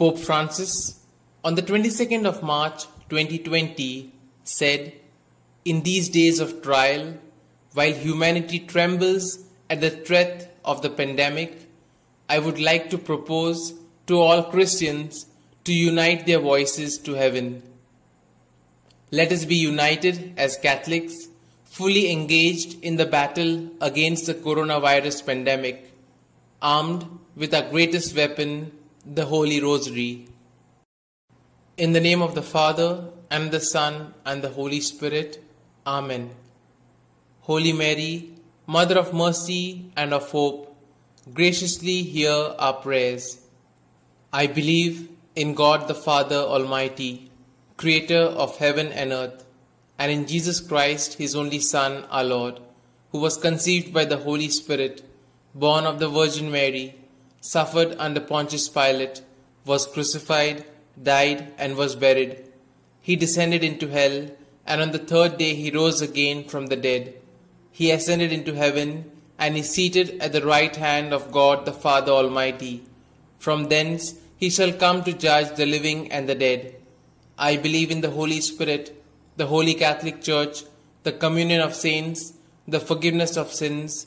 Pope Francis, on the 22nd of March 2020, said, In these days of trial, while humanity trembles at the threat of the pandemic, I would like to propose to all Christians to unite their voices to heaven. Let us be united as Catholics, fully engaged in the battle against the coronavirus pandemic, armed with our greatest weapon, the Holy Rosary. In the name of the Father, and the Son, and the Holy Spirit. Amen. Holy Mary, Mother of mercy and of hope, graciously hear our prayers. I believe in God the Father Almighty, Creator of heaven and earth, and in Jesus Christ, His only Son, our Lord, who was conceived by the Holy Spirit, born of the Virgin Mary, suffered under Pontius Pilate, was crucified, died, and was buried. He descended into hell, and on the third day he rose again from the dead. He ascended into heaven, and is seated at the right hand of God the Father Almighty. From thence he shall come to judge the living and the dead. I believe in the Holy Spirit, the Holy Catholic Church, the communion of saints, the forgiveness of sins,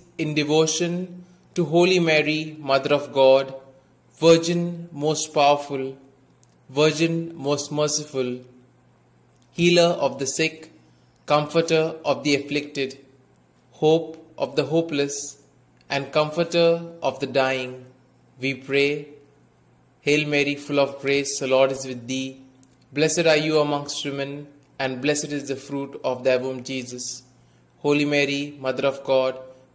in devotion to Holy Mary, Mother of God, Virgin most powerful, Virgin most merciful, Healer of the sick, Comforter of the afflicted, Hope of the hopeless, and Comforter of the dying, we pray. Hail Mary, full of grace, the Lord is with thee. Blessed are you amongst women, and blessed is the fruit of thy womb, Jesus. Holy Mary, Mother of God,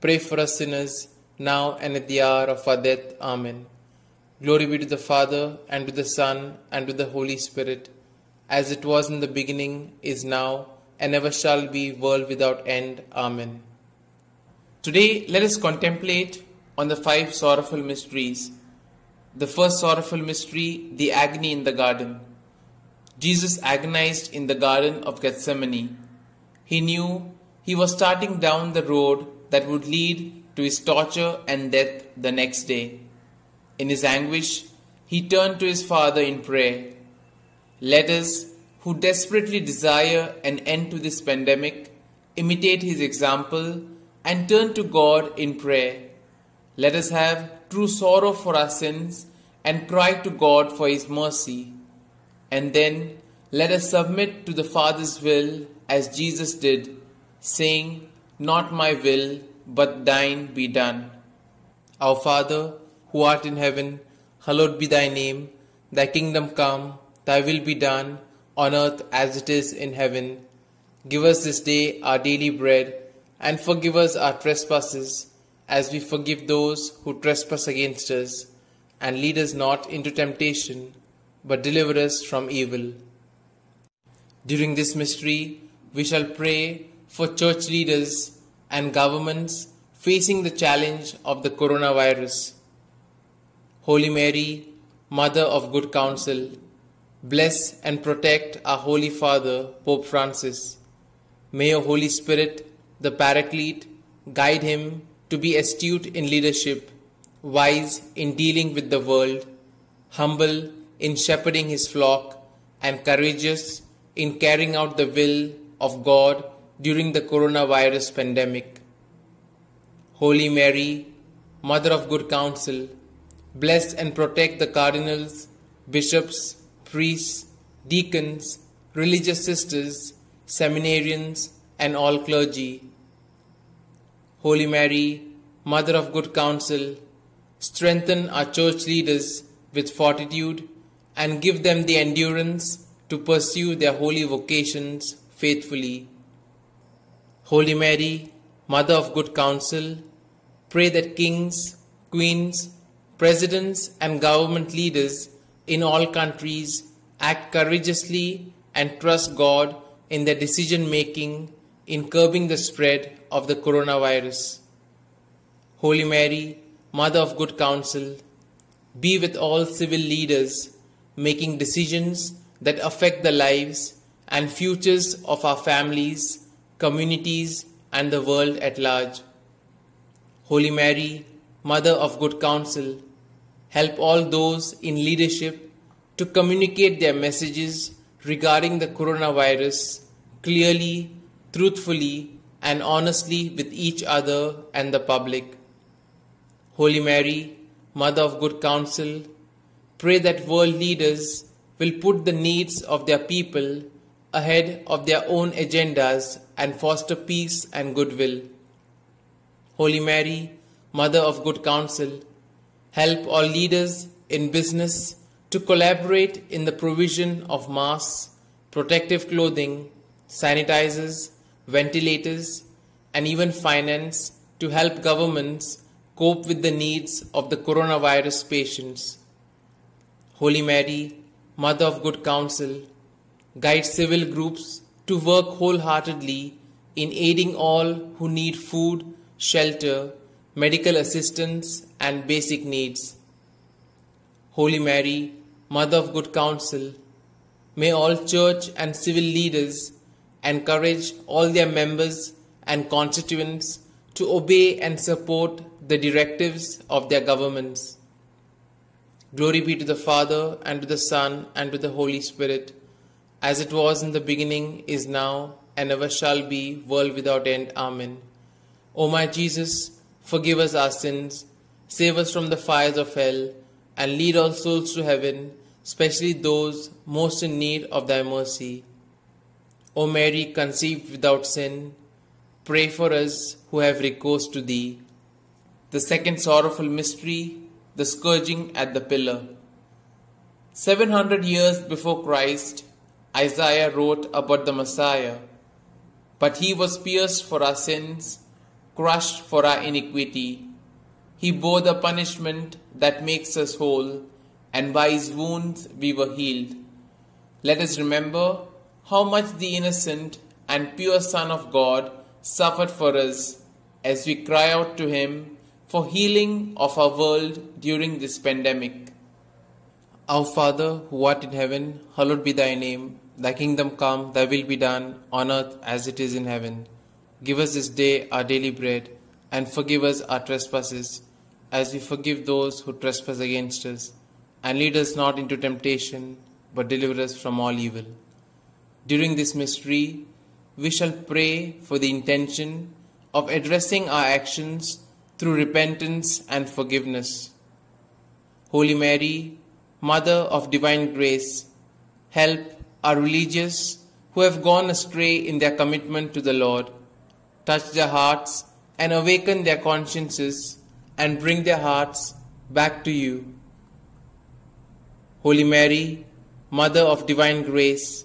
pray for us sinners, now and at the hour of our death. Amen. Glory be to the Father, and to the Son, and to the Holy Spirit, as it was in the beginning, is now, and ever shall be, world without end. Amen. Today, let us contemplate on the five sorrowful mysteries. The first sorrowful mystery, the agony in the garden. Jesus agonized in the Garden of Gethsemane. He knew he was starting down the road that would lead to his torture and death the next day. In his anguish, he turned to his Father in prayer. Let us, who desperately desire an end to this pandemic, imitate his example and turn to God in prayer. Let us have true sorrow for our sins and cry to God for his mercy. And then let us submit to the Father's will as Jesus did, saying, Not my will, but thine be done. Our Father, who art in heaven, hallowed be thy name. Thy kingdom come, thy will be done, on earth as it is in heaven. Give us this day our daily bread, and forgive us our trespasses, as we forgive those who trespass against us. And lead us not into temptation, but deliver us from evil. During this mystery, we shall pray for church leaders and governments facing the challenge of the coronavirus. Holy Mary, Mother of Good Counsel, bless and protect our Holy Father, Pope Francis. May your Holy Spirit, the Paraclete, guide him to be astute in leadership, wise in dealing with the world, humble in shepherding his flock, and courageous in carrying out the will of God during the coronavirus pandemic. Holy Mary, Mother of Good Counsel, bless and protect the cardinals, bishops, priests, deacons, religious sisters, seminarians, and all clergy. Holy Mary, Mother of Good Counsel, strengthen our church leaders with fortitude and give them the endurance to pursue their holy vocations faithfully. Holy Mary, Mother of Good Counsel, pray that kings, queens, presidents, and government leaders in all countries act courageously and trust God in their decision making in curbing the spread of the coronavirus. Holy Mary, Mother of Good Counsel, be with all civil leaders making decisions that affect the lives and futures of our families, communities, and the world at large. Holy Mary, Mother of Good Counsel, help all those in leadership to communicate their messages regarding the coronavirus clearly, truthfully, and honestly with each other and the public. Holy Mary, Mother of Good Counsel, pray that world leaders will put the needs of their people ahead of their own agendas and foster peace and goodwill. Holy Mary, Mother of Good Counsel, help all leaders in business to collaborate in the provision of masks, protective clothing, sanitizers, ventilators, and even finance to help governments cope with the needs of the coronavirus patients. Holy Mary, Mother of Good Counsel, guide civil groups to work wholeheartedly in aiding all who need food, shelter, medical assistance, and basic needs. Holy Mary, Mother of Good Counsel, may all church and civil leaders encourage all their members and constituents to obey and support the directives of their governments. Glory be to the Father, and to the Son, and to the Holy Spirit, as it was in the beginning, is now, and ever shall be, world without end. Amen. O my Jesus, forgive us our sins, save us from the fires of hell, and lead all souls to heaven, especially those most in need of thy mercy. O Mary, conceived without sin, pray for us who have recourse to thee. The second sorrowful mystery, the scourging at the pillar. 700 years before Christ, Isaiah wrote about the Messiah. But he was pierced for our sins, crushed for our iniquity. He bore the punishment that makes us whole, and by his wounds we were healed. Let us remember how much the innocent and pure Son of God suffered for us as we cry out to him for healing of our world during this pandemic. Our Father, who art in heaven, hallowed be thy name. Thy kingdom come, thy will be done, on earth as it is in heaven. Give us this day our daily bread, and forgive us our trespasses, as we forgive those who trespass against us. And lead us not into temptation, but deliver us from all evil. During this mystery, we shall pray for the intention of addressing our actions through repentance and forgiveness. Holy Mary, Mother of Divine Grace, help our religious who have gone astray in their commitment to the Lord. Touch their hearts and awaken their consciences and bring their hearts back to you. Holy Mary, Mother of Divine Grace,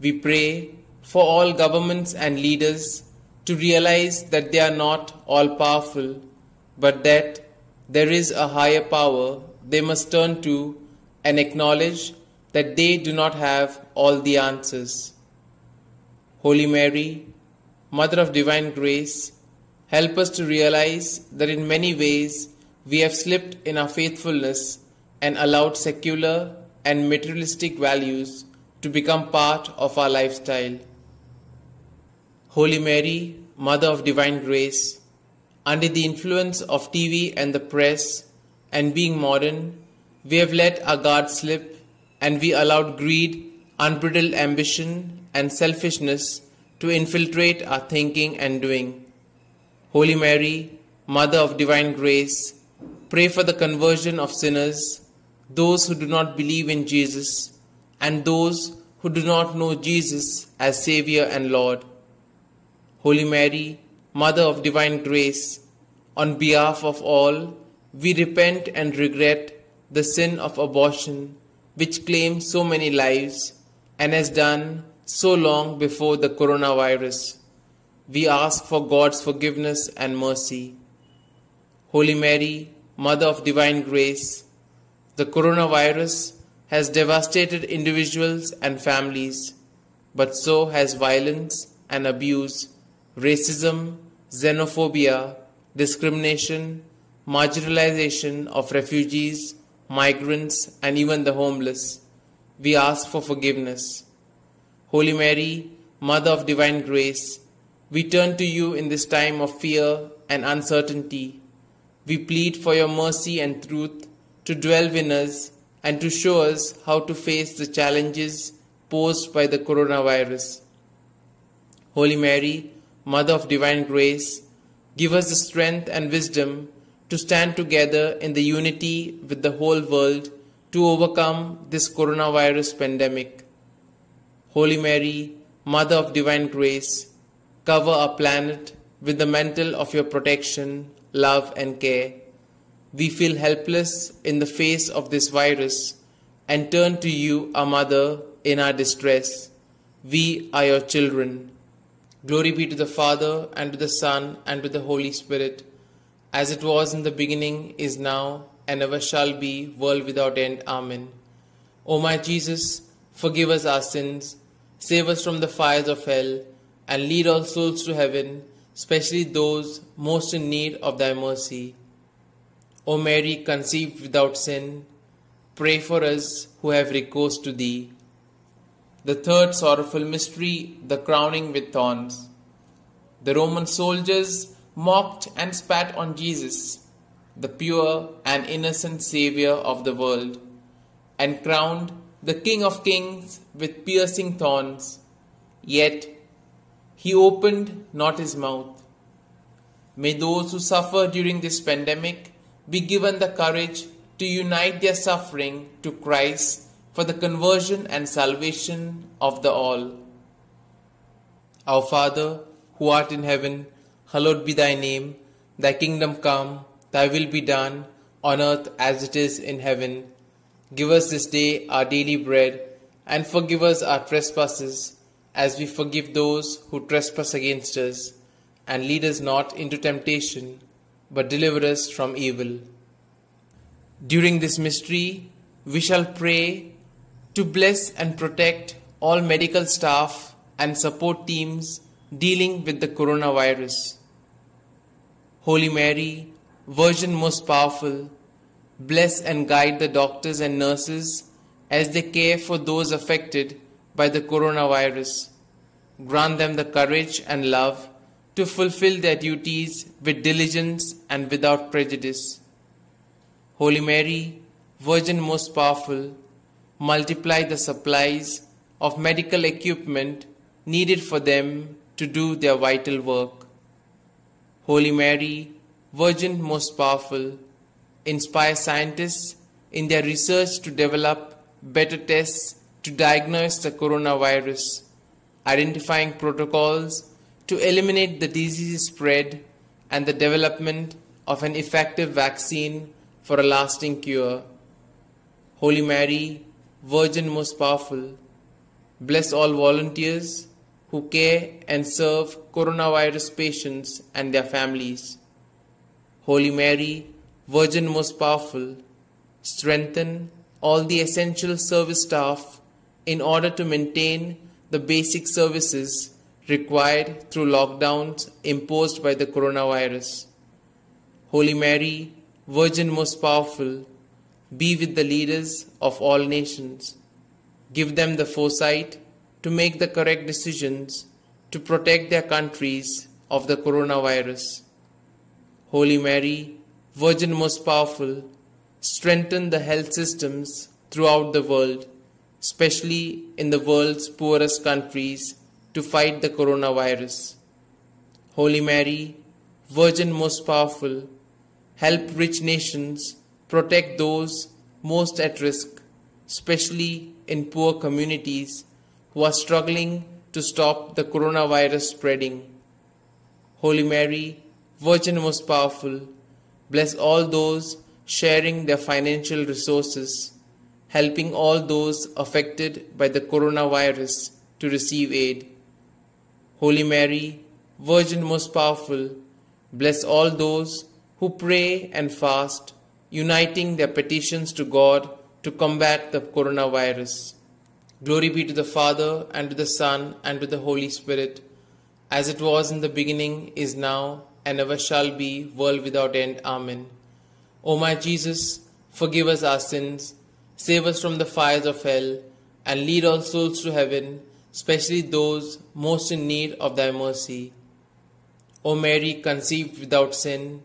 we pray for all governments and leaders to realize that they are not all powerful, but that there is a higher power they must turn to and acknowledge that they do not have all the answers. Holy Mary, Mother of Divine Grace, help us to realize that in many ways we have slipped in our faithfulness and allowed secular and materialistic values to become part of our lifestyle. Holy Mary, Mother of Divine Grace, under the influence of TV and the press and being modern, we have let our guard slip and we allowed greed, unbridled ambition, and selfishness to infiltrate our thinking and doing. Holy Mary, Mother of Divine Grace, pray for the conversion of sinners, those who do not believe in Jesus, and those who do not know Jesus as Savior and Lord. Holy Mary, Mother of Divine Grace, on behalf of all, we repent and regret the sin of abortion which claims so many lives and has done so long before the coronavirus. We ask for God's forgiveness and mercy. Holy Mary, Mother of Divine Grace, the coronavirus has devastated individuals and families, but so has violence and abuse, racism, xenophobia, discrimination, marginalization of refugees, migrants, and even the homeless. We ask for forgiveness. Holy Mary, Mother of Divine Grace, we turn to you in this time of fear and uncertainty. We plead for your mercy and truth to dwell in us and to show us how to face the challenges posed by the coronavirus. Holy Mary, Mother of Divine Grace, give us the strength and wisdom to stand together in the unity with the whole world to overcome this coronavirus pandemic. Holy Mary, Mother of Divine Grace, cover our planet with the mantle of your protection, love, and care. We feel helpless in the face of this virus and turn to you, our Mother, in our distress. We are your children. Glory be to the Father, and to the Son, and to the Holy Spirit as it was in the beginning, is now, and ever shall be, world without end. Amen. O my Jesus, forgive us our sins, save us from the fires of hell, and lead all souls to heaven, especially those most in need of thy mercy. O Mary, conceived without sin, pray for us who have recourse to thee. The third sorrowful mystery, the crowning with thorns. The Roman soldiers mocked and spat on Jesus, the pure and innocent Saviour of the world, and crowned the King of Kings with piercing thorns. Yet he opened not his mouth. May those who suffer during this pandemic be given the courage to unite their suffering to Christ for the conversion and salvation of the all. Our Father, who art in heaven, Hallowed be thy name, thy kingdom come, thy will be done, on earth as it is in heaven. Give us this day our daily bread, and forgive us our trespasses, as we forgive those who trespass against us. And lead us not into temptation, but deliver us from evil. During this mystery, we shall pray to bless and protect all medical staff and support teams dealing with the coronavirus. Holy Mary, Virgin most powerful, bless and guide the doctors and nurses as they care for those affected by the coronavirus. Grant them the courage and love to fulfill their duties with diligence and without prejudice. Holy Mary, Virgin most powerful, multiply the supplies of medical equipment needed for them to do their vital work. Holy Mary, Virgin most powerful, inspire scientists in their research to develop better tests to diagnose the coronavirus, identifying protocols to eliminate the disease spread and the development of an effective vaccine for a lasting cure. Holy Mary, Virgin most powerful, bless all volunteers who care and serve coronavirus patients and their families. Holy Mary, Virgin most powerful, strengthen all the essential service staff in order to maintain the basic services required through lockdowns imposed by the coronavirus. Holy Mary, Virgin most powerful, be with the leaders of all nations. Give them the foresight to make the correct decisions to protect their countries of the coronavirus. Holy Mary, Virgin most powerful, strengthen the health systems throughout the world, especially in the world's poorest countries, to fight the coronavirus. Holy Mary, Virgin most powerful, help rich nations protect those most at risk especially in poor communities who are struggling to stop the coronavirus spreading. Holy Mary, Virgin most powerful, bless all those sharing their financial resources, helping all those affected by the coronavirus to receive aid. Holy Mary, Virgin most powerful, bless all those who pray and fast, uniting their petitions to God to combat the coronavirus. Glory be to the Father, and to the Son, and to the Holy Spirit, as it was in the beginning, is now, and ever shall be, world without end. Amen. O my Jesus, forgive us our sins, save us from the fires of hell, and lead all souls to heaven, especially those most in need of thy mercy. O Mary, conceived without sin,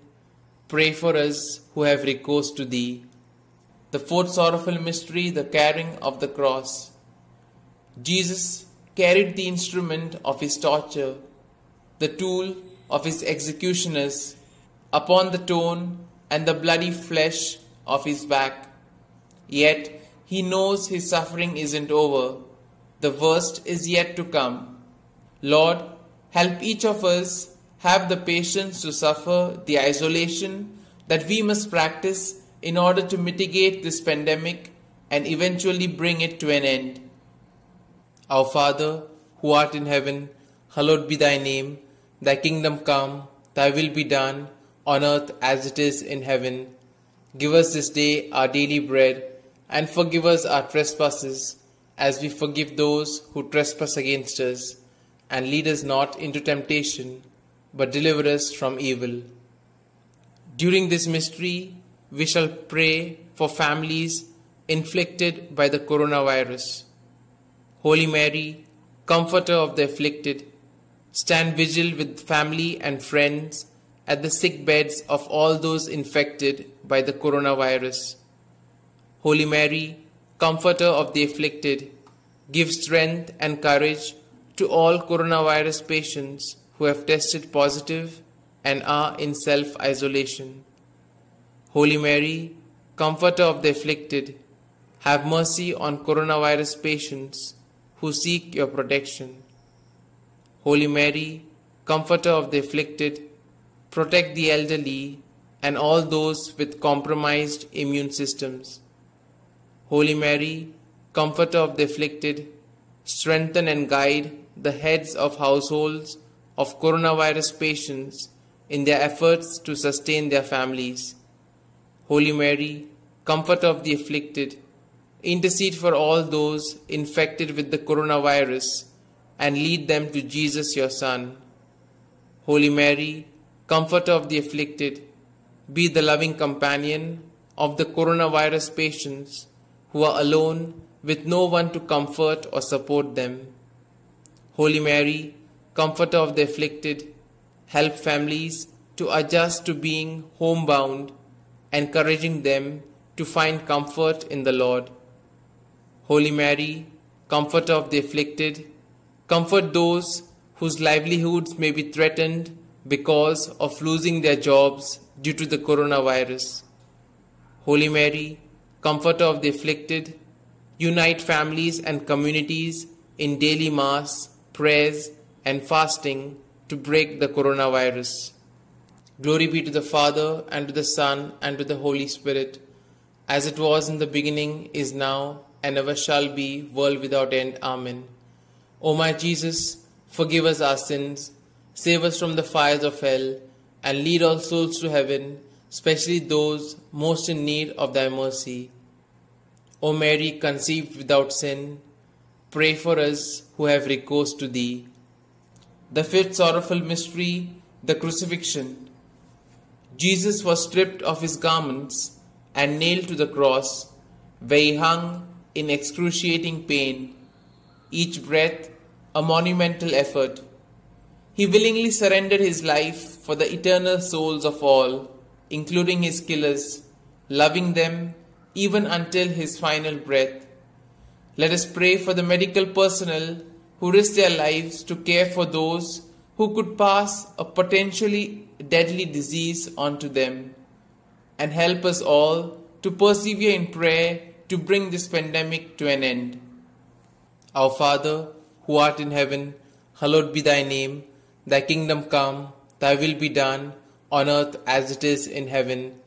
pray for us who have recourse to thee. The fourth sorrowful mystery, the carrying of the cross. Jesus carried the instrument of his torture, the tool of his executioners, upon the torn and the bloody flesh of his back. Yet he knows his suffering isn't over. The worst is yet to come. Lord, help each of us have the patience to suffer the isolation that we must practice in order to mitigate this pandemic and eventually bring it to an end. Our Father, who art in heaven, hallowed be thy name. Thy kingdom come, thy will be done, on earth as it is in heaven. Give us this day our daily bread, and forgive us our trespasses, as we forgive those who trespass against us. And lead us not into temptation, but deliver us from evil. During this mystery, we shall pray for families inflicted by the coronavirus. Holy Mary, Comforter of the afflicted, stand vigil with family and friends at the sick beds of all those infected by the coronavirus. Holy Mary, Comforter of the afflicted, give strength and courage to all coronavirus patients who have tested positive and are in self isolation. Holy Mary, Comforter of the afflicted, have mercy on coronavirus patients who seek your protection. Holy Mary, Comforter of the afflicted, protect the elderly and all those with compromised immune systems. Holy Mary, Comforter of the afflicted, strengthen and guide the heads of households of coronavirus patients in their efforts to sustain their families. Holy Mary, Comforter of the afflicted, intercede for all those infected with the coronavirus and lead them to Jesus, your Son. Holy Mary, Comforter of the afflicted, be the loving companion of the coronavirus patients who are alone with no one to comfort or support them. Holy Mary, Comforter of the afflicted, help families to adjust to being homebound encouraging them to find comfort in the Lord. Holy Mary, Comforter of the afflicted, comfort those whose livelihoods may be threatened because of losing their jobs due to the coronavirus. Holy Mary, Comforter of the afflicted, unite families and communities in daily Mass, prayers, and fasting to break the coronavirus. Glory be to the Father, and to the Son, and to the Holy Spirit, as it was in the beginning, is now, and ever shall be, world without end. Amen. O my Jesus, forgive us our sins, save us from the fires of hell, and lead all souls to heaven, especially those most in need of thy mercy. O Mary, conceived without sin, pray for us who have recourse to thee. The fifth sorrowful mystery, the crucifixion. Jesus was stripped of his garments and nailed to the cross, where he hung in excruciating pain, each breath a monumental effort. He willingly surrendered his life for the eternal souls of all, including his killers, loving them even until his final breath. Let us pray for the medical personnel who risked their lives to care for those who could pass a potentially deadly disease onto them, and help us all to persevere in prayer to bring this pandemic to an end. Our Father, who art in heaven, hallowed be thy name. Thy kingdom come, thy will be done, on earth as it is in heaven.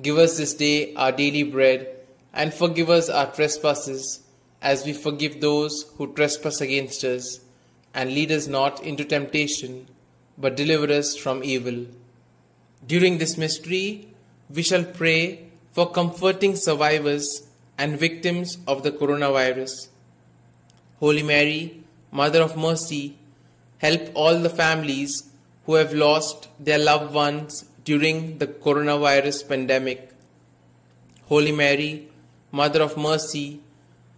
Give us this day our daily bread, and forgive us our trespasses, as we forgive those who trespass against us. And lead us not into temptation, but deliver us from evil. During this mystery, we shall pray for comforting survivors and victims of the coronavirus. Holy Mary, Mother of Mercy, help all the families who have lost their loved ones during the coronavirus pandemic. Holy Mary, Mother of Mercy,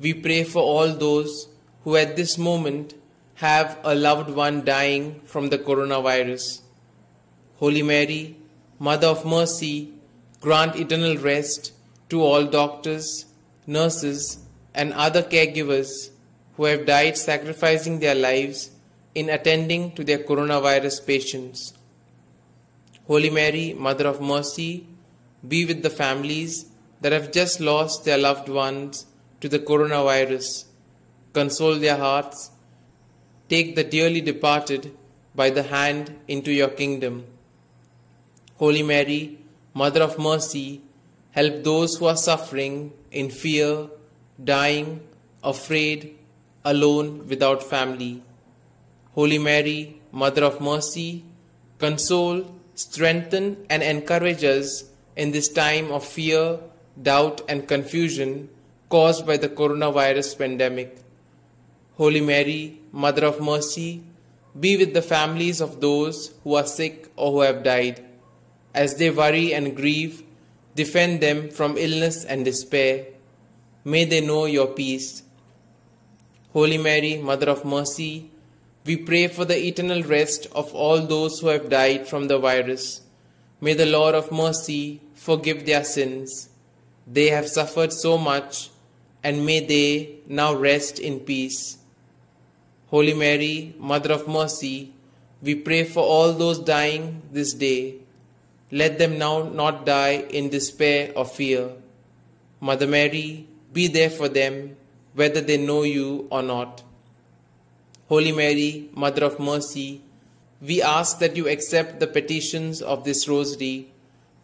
we pray for all those who at this moment have a loved one dying from the coronavirus. Holy Mary, Mother of Mercy, grant eternal rest to all doctors, nurses, and other caregivers who have died sacrificing their lives in attending to their coronavirus patients. Holy Mary, Mother of Mercy, be with the families that have just lost their loved ones to the coronavirus. Console their hearts. Take the dearly departed by the hand into your kingdom. Holy Mary, Mother of Mercy, help those who are suffering in fear, dying, afraid, alone, without family. Holy Mary, Mother of Mercy, console, strengthen, and encourage us in this time of fear, doubt, and confusion caused by the coronavirus pandemic. Holy Mary, Mother of Mercy, be with the families of those who are sick or who have died. As they worry and grieve, defend them from illness and despair. May they know your peace. Holy Mary, Mother of Mercy, we pray for the eternal rest of all those who have died from the virus. May the Lord of mercy forgive their sins. They have suffered so much, and may they now rest in peace. Holy Mary, Mother of Mercy, we pray for all those dying this day. Let them now not die in despair or fear. Mother Mary, be there for them, whether they know you or not. Holy Mary, Mother of Mercy, we ask that you accept the petitions of this rosary,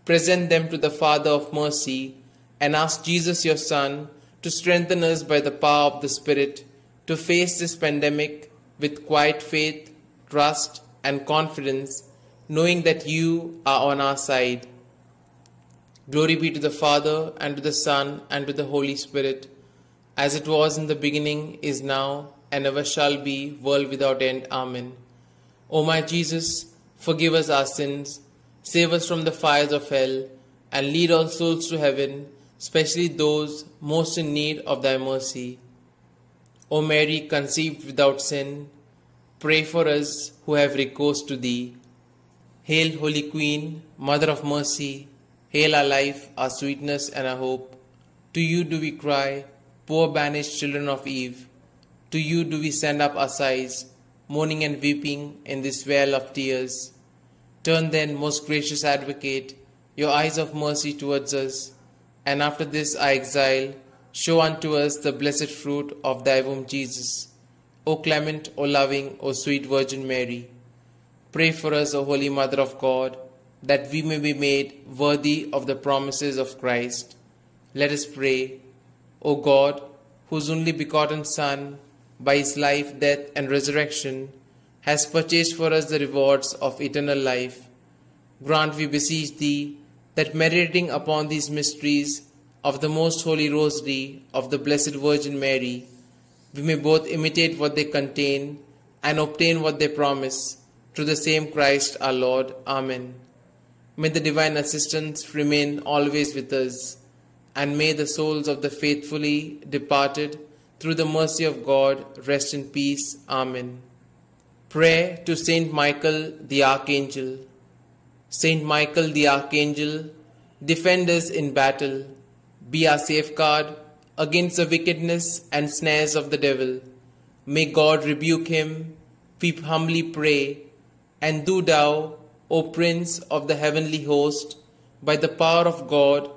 present them to the Father of Mercy, and ask Jesus, your Son, to strengthen us by the power of the Spirit to face this pandemic with quiet faith, trust, and confidence, knowing that you are on our side. Glory be to the Father, and to the Son, and to the Holy Spirit, as it was in the beginning, is now, and ever shall be, world without end. Amen. O my Jesus, forgive us our sins, save us from the fires of hell, and lead all souls to heaven, especially those most in need of thy mercy. O Mary, conceived without sin, pray for us who have recourse to thee. Hail, Holy Queen, Mother of Mercy, hail our life, our sweetness, and our hope. To you do we cry, poor banished children of Eve. To you do we send up our sighs, mourning and weeping in this vale of tears. Turn then, most gracious advocate, your eyes of mercy towards us, and after this our exile, show unto us the blessed fruit of thy womb, Jesus. O clement, O loving, O sweet Virgin Mary, pray for us, O Holy Mother of God, that we may be made worthy of the promises of Christ. Let us pray, O God, whose only begotten Son, by his life, death, and resurrection, has purchased for us the rewards of eternal life. Grant, we beseech thee, that meditating upon these mysteries of the most holy rosary of the Blessed Virgin Mary, we may both imitate what they contain and obtain what they promise, through the same Christ our Lord. Amen. May the divine assistance remain always with us, and may the souls of the faithfully departed through the mercy of God, rest in peace. Amen. Prayer to Saint Michael the Archangel. Saint Michael the Archangel, defend us in battle. Be our safeguard against the wickedness and snares of the devil. May God rebuke him, we humbly pray. And do thou, O Prince of the heavenly host, by the power of God,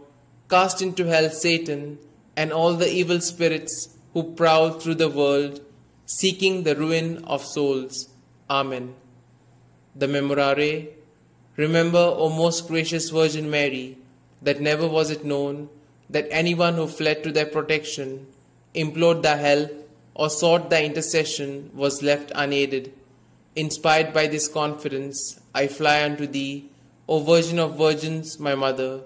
cast into hell Satan and all the evil spirits who prowl through the world, seeking the ruin of souls. Amen. The Memorare Remember, O most gracious Virgin Mary, that never was it known that anyone who fled to thy protection, implored thy help, or sought thy intercession was left unaided. Inspired by this confidence, I fly unto thee, O Virgin of Virgins, my Mother.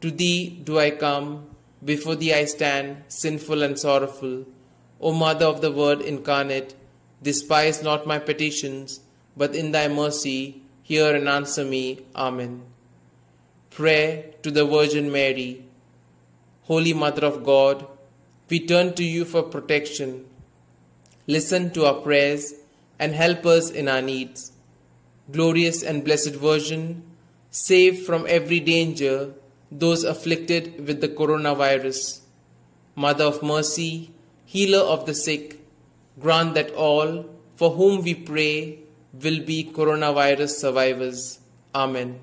To thee do I come, before thee I stand, sinful and sorrowful. O Mother of the Word incarnate, despise not my petitions, but in thy mercy hear and answer me. Amen. Prayer to the Virgin Mary. Holy Mother of God, we turn to you for protection. Listen to our prayers and help us in our needs. Glorious and blessed Virgin, save from every danger those afflicted with the coronavirus. Mother of mercy, healer of the sick, grant that all for whom we pray will be coronavirus survivors. Amen.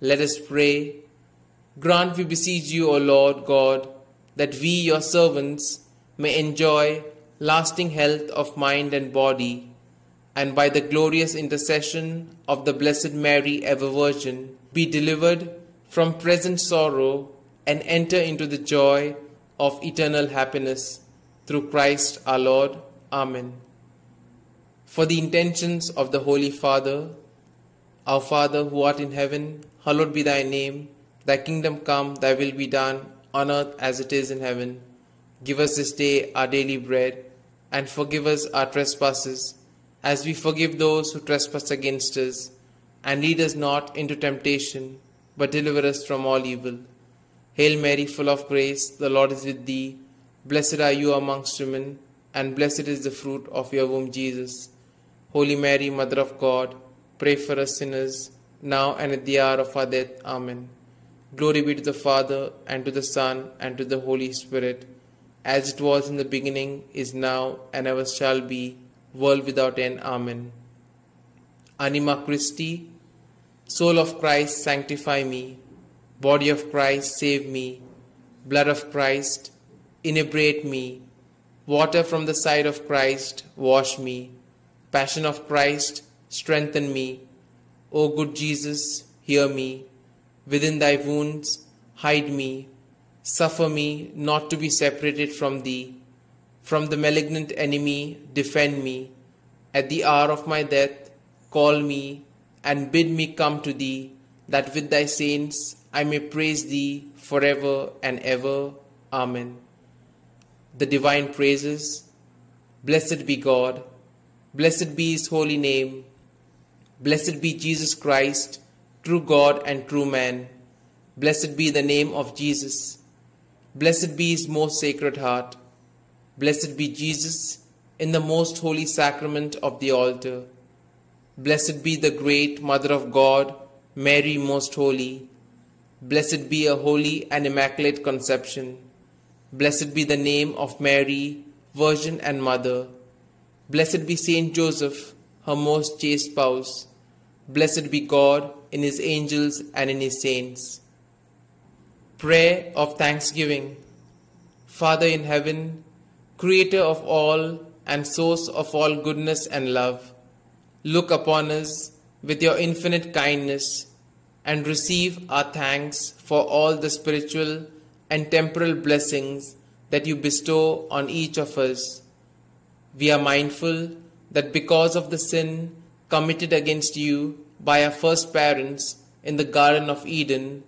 Let us pray. Grant, we beseech you, O Lord God, that we, your servants, may enjoy lasting health of mind and body, and by the glorious intercession of the Blessed Mary, ever Virgin, be delivered from present sorrow and enter into the joy of eternal happiness. Through Christ our Lord. Amen. For the intentions of the Holy Father, Our Father who art in heaven, hallowed be thy name. Thy kingdom come, thy will be done, on earth as it is in heaven. Give us this day our daily bread, and forgive us our trespasses, as we forgive those who trespass against us. And lead us not into temptation, but deliver us from all evil. Hail Mary, full of grace, the Lord is with thee. Blessed are you amongst women, and blessed is the fruit of your womb, Jesus. Holy Mary, Mother of God, pray for us sinners, now and at the hour of our death. Amen. Glory be to the Father, and to the Son, and to the Holy Spirit, as it was in the beginning, is now, and ever shall be, world without end. Amen. Anima Christi, Soul of Christ, sanctify me. Body of Christ, save me. Blood of Christ, inebriate me. Water from the side of Christ, wash me. Passion of Christ, strengthen me. O good Jesus, hear me. Within thy wounds, hide me. Suffer me not to be separated from thee. From the malignant enemy, defend me. At the hour of my death, call me and bid me come to thee, that with thy saints I may praise thee forever and ever. Amen. The divine praises. Blessed be God. Blessed be his holy name. Blessed be Jesus Christ, true God and true man. Blessed be the name of Jesus. Blessed be his most sacred heart. Blessed be Jesus in the most holy sacrament of the altar. Blessed be the great Mother of God, Mary most holy. Blessed be a holy and immaculate conception. Blessed be the name of Mary, Virgin and Mother. Blessed be Saint Joseph, her most chaste spouse. Blessed be God in his angels and in his saints. Prayer of Thanksgiving. Father in heaven, creator of all and source of all goodness and love, look upon us with your infinite kindness and receive our thanks for all the spiritual and temporal blessings that you bestow on each of us. We are mindful that because of the sin committed against you by our first parents in the Garden of Eden,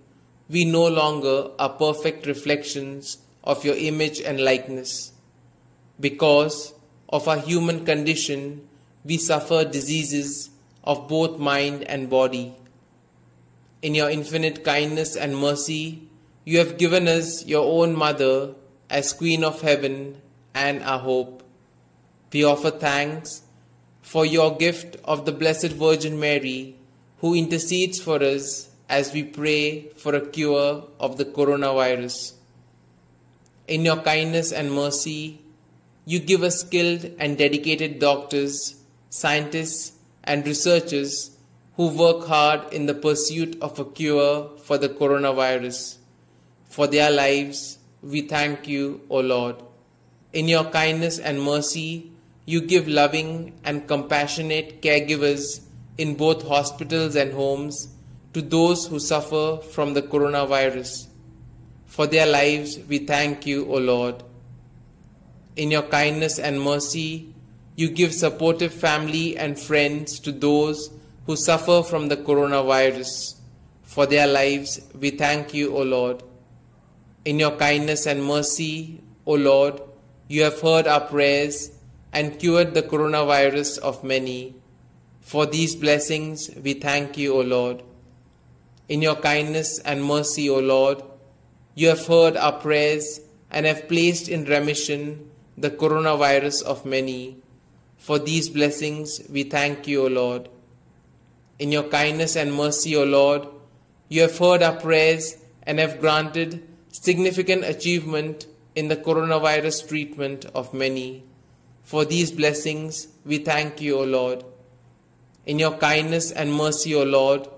we no longer are perfect reflections of your image and likeness. Because of our human condition, we suffer diseases of both mind and body. In your infinite kindness and mercy, you have given us your own mother as Queen of Heaven and our hope. We offer thanks for your gift of the Blessed Virgin Mary, who intercedes for us as we pray for a cure of the coronavirus. In your kindness and mercy, you give us skilled and dedicated doctors, scientists, and researchers who work hard in the pursuit of a cure for the coronavirus. For their lives, we thank you, O Lord. In your kindness and mercy, you give loving and compassionate caregivers in both hospitals and homes to those who suffer from the coronavirus. For their lives, we thank you, O Lord. In your kindness and mercy, you give supportive family and friends to those who suffer from the coronavirus. For their lives, we thank you, O Lord. In your kindness and mercy, O Lord, you have heard our prayers and cured the coronavirus of many. For these blessings, we thank you, O Lord. In your kindness and mercy, O Lord, you have heard our prayers and have placed in remission the coronavirus of many. For these blessings, we thank you, O Lord. In your kindness and mercy, O Lord, you have heard our prayers and have granted significant achievement in the coronavirus treatment of many. For these blessings, we thank you, O Lord. In your kindness and mercy, O Lord,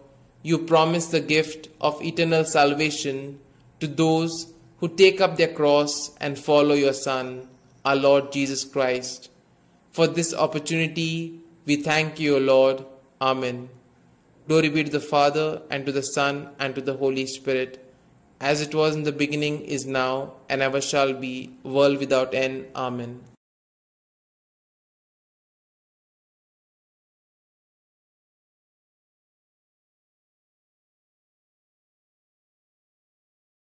you promise the gift of eternal salvation to those who take up their cross and follow your Son, our Lord Jesus Christ. For this opportunity, we thank you, O Lord. Amen. Glory be to the Father, and to the Son, and to the Holy Spirit, as it was in the beginning, is now, and ever shall be, world without end. Amen.